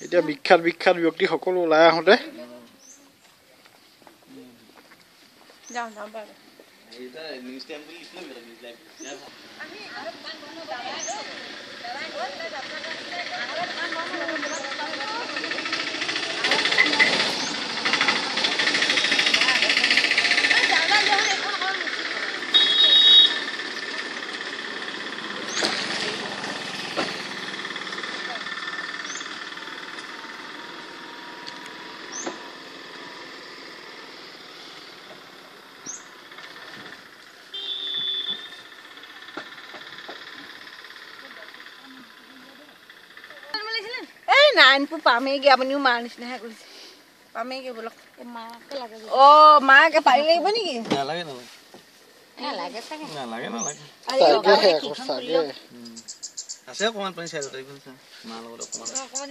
এতিয়া বিখ্যাত বিখ্যাত ব্যক্তি সকলো ওলাই আহোঁতে। যাওঁ যাওঁ বাৰু। এই নাইনপুৰ পামেইগে আপুনিও মাৰ নিচিনাহে কৰিছে পামেইগে বোলক মাকে লাগে অ মাকে পাৰি লাগিব নেকি নালাগে নালাগে নালাগে চাগে নালাগে নালাগে চাগেহে আকৌ চাগে আছে অকণমান পানী চাইডত এইখন চা মাৰ লগত অকণমান অকণমান